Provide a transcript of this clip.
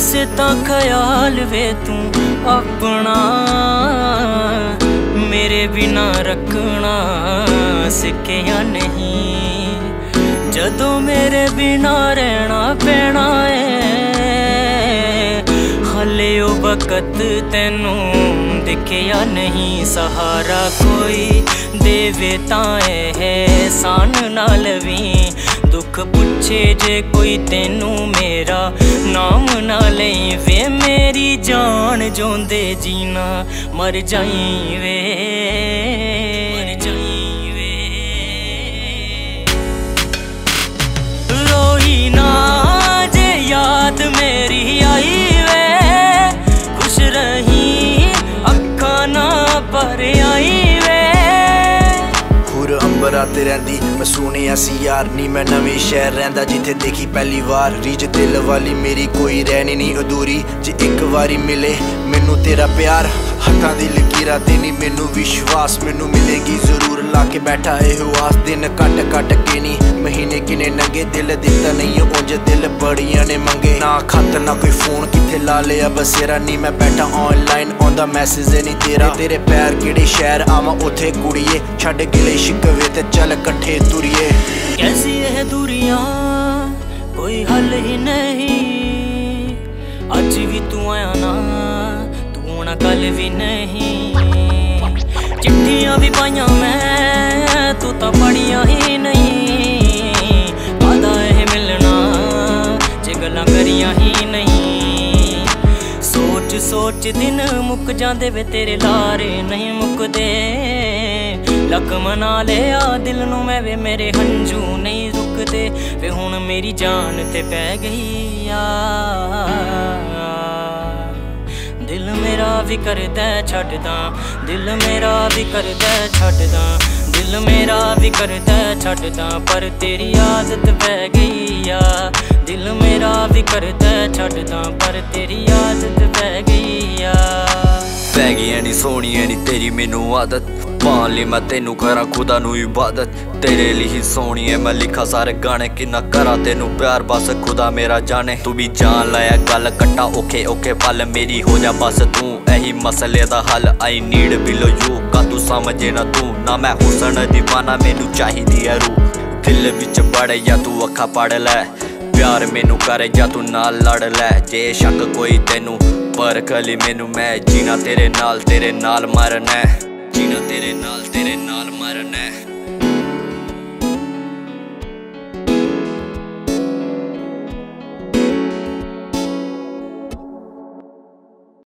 ਵੈਸੇ ਤਾਂ ਖਿਆਲ ਵੇ ਤੂੰ ਆਪਣਾ। ਮੇਰੇ ਬਿਨਾ ਰੱਖਣਾ ਸਿੱਖਿਆ ਨਹੀਂ। ਜਦੋਂ ਮੇਰੇ ਬਿਨਾ ਰਹਿਣਾ ਪੈਣਾ ਏ, ਹਲੇ ਉਹ ਵਕਤ ਤੈਨੂੰ ਦਿਖਿਆ ਨਹੀਂ। ਸਹਾਰਾ ਕੋਈ ਦੇਵੇ ਤਾਂ ਇਹ ਸਾਨ ਨਾਲ ਵੀ ਦੁੱਖ ਪੁੱਛੇ ਜੇ ਕੋਈ ਤੈਨੂੰ ਮੇਰਾ ਨਾਮ ਨਾ ਲਈ ਵੇ ਮੇਰੀ ਜਾਨ ਜੋਂਦੇ ਜੀਣਾ ਮਰ ਜਾਈ ਵੇ। ਮਰ ਜਾਈ ਵੇ। ਰੋਈ ਨਾ ਜੇ ਯਾਦ ਮੇਰੀ ਆਈ ਵੇ ਖੁਸ਼ ਰਹੀਂ ਅੱਖਾਂ ਨਾ ਪਰ ਆਈ। ਵੇ ਰਹਿੰਦੀ, ਮੈਂ ਸੁਣਿਆ ਸੀ ਯਾਰ ਨੀ, ਮੈਂ ਨਵੇਂ ਸ਼ਹਿਰ ਰਹਿੰਦਾ, ਜਿੱਥੇ ਦੇਖੀ ਪਹਿਲੀ ਵਾਰ। ਰੀਜ ਦਿਲ ਵਾਲੀ ਮੇਰੀ ਕੋਈ ਰਹਿਣੀ ਨਹੀਂ ਅਧੂਰੀ। ਜੇ ਇੱਕ ਵਾਰੀ ਮਿਲੇ ਮੈਨੂੰ ਤੇਰਾ ਪਿਆਰ ਹੱਥਾਂ ਦੀ ਲਕੀਰਾਂ ਤੇ ਨਹੀਂ ਮੈਨੂੰ ਵਿਸ਼ਵਾਸ। ਮੈਨੂੰ ਮਿਲੇਗੀ ਜ਼ਰੂਰ, ਲਾ ਕੇ ਬੈਠਾ ਇਹ ਆਸ। ਦਿਨ ਕੱਟ ਕੱਟ ਕੇ ਨਹੀਂ ਮਹੀਨੇ ਕਿਨੇ ਨੰਗੇ। ਦਿਲ ਦਿੱਤਾ ਨਹੀਂ, ਉਂਝ ਦਿਲ ਬੜੀਆਂ ਨੇ ਮੰਗੇ। ਨਾ ਖਤ, ਨਾ ਕੋਈ ਫੋਨ, ਕਿੱਥੇ ਲਾ ਲਿਆ ਬਸੇਰਾ ਨਹੀਂ ਮੈਂ ਬੈਠਾ ਆਨਲਾਈਨ ਆਉਂਦਾ ਮੈਸੇਜ ਨਹੀਂ ਤੇਰਾ। ਤੇਰੇ ਪੈਰ ਕਿਹੜੇ ਸ਼ਹਿਰ? ਆਵਾਂ ਉਥੇ ਕੁੜੀਏ, ਛੱਡ ਗਿਲੇ ਸ਼ਿਕਵੇ। ਤੇ ਚੱਲ ਇਕੱਠੇ ਤੁਰੀਏ। ਕੈਸੀ ਇਹ ਦੂਰੀਆਂ ਕੋਈ ਹੱਲ ਹੀ ਨਹੀਂ। ਅੱਜ ਵੀ ਤੂੰ ਆਇਆ ਨਾ, ਤੂੰ ਆਉਣਾ ਕੱਲ ਵੀ ਨਹੀਂ। ਚਿੱਠੀਆਂ ਵੀ ਪਾਈਆਂ ਮੈਂ, ਤੂੰ ਤਾਂ ਪੜੀਆਂ ਹੀ ਨਹੀਂ। ਆਦਾ ਇਹ ਜੇ ਗੱਲਾਂ ਕਰੀਆਂ ਹੀ ਨਹੀਂ। ਸੋਚ ਸੋਚ ਦਿਨ ਮੁੱਕ ਜਾਂਦੇ ਵੇ ਤੇਰੇ ਲਾਰੇ ਨਹੀਂ। ਲੱਕ ਮਨਾ ਲਿਆ, ਦਿਲ ਨੂੰ ਮੈਂ ਵੇ ਮੇਰੇ ਹੰਝੂ ਨਹੀਂ ਰੁਕਦੇ। ਵੇ ਹੁਣ ਮੇਰੀ ਜਾਨ ਤੇ ਪੈ ਗਈ ਆ। ਦਿਲ ਮੇਰਾ ਵੀ ਕਰਦਾ, ਛੱਡਦਾ। ਦਿਲ ਮੇਰਾ ਵੀ ਕਰਦਾ, ਛੱਡਦਾ। ਦਿਲ ਮੇਰਾ ਵੀ ਕਰਦਾ, ਛੱਡਦਾ। ਪਰ ਤੇਰੀ ਆਦਤ ਪੈ ਗਈ ਆ। ਦਿਲ ਮੇਰਾ ਵੀ ਕਰਦਾ, ਛੱਡਦਾ। ਪਰ ਤੇਰੀ ਆਦਤ ਪੈ ਗਈ ਆ। ਪੈ ਗਈ ਨੀ ਸੋਹਣੀ ਐਨੀ ਤੇਰੀ ਮੈਨੂੰ ਆਦਤ। ਪਾਣ ਲਈ ਮੈਂ ਤੈਨੂੰ ਕਰਾਂ ਖੁਦਾ ਨੂੰ ਇਬਾਦਤ। ਤੇਰੇ ਲਈ ਹੀ ਸੋਹਣੀ ਐ, ਮੈਂ ਲਿਖਾ ਸਾਰੇ ਗਾਣੇ ਕਿੰਨਾ ਕਰਾਂ ਤੈਨੂੰ ਪਿਆਰ, ਬਸ ਖੁਦਾ ਮੇਰਾ ਜਾਣੇ। ਤੂੰ ਵੀ ਜਾਣ ਲਿਆ ਗੱਲ, ਕੱਟਾ ਓਕੇ ਓਕੇ ਪਲ ਮੇਰੀ ਹੋ ਜਾ ਬਸ ਤੂੰ ਇਹੀ ਮਸਲੇ ਦਾ ਹੱਲ। ਆਈ ਨੀਡ ਬਿਲੋ ਯੂ ਕਾ ਤੂੰ ਸਮਝੇ ਨਾ ਤੂੰ, ਨਾ ਮੈਂ ਹੁਸਨ دیਵਾਨਾ ਮੈਨੂੰ ਚਾਹੀਦੀ ਐ ਰੂ ਦਿਲ ਵਿੱਚ ਬੜ ਜਾਂ ਤੂੰ ਅੱਖਾਂ ਪੜ ਲੈ, ਪਿਆਰ ਮੈਨੂੰ ਕਰ ਜਾਂ ਤੂੰ ਨਾਲ ਲੜ ਲੈ। ਜੇ ਸ਼ੱਕ ਕੋਈ ਤੈਨੂੰ, ਪਰ ਕਲੀ ਮੈਨੂੰ ਮੈਂ ਜੀਣਾ ਤੇਰੇ ਨਾਲ ਤੇਰੇ ਨਾਲ ਮਰਨਾ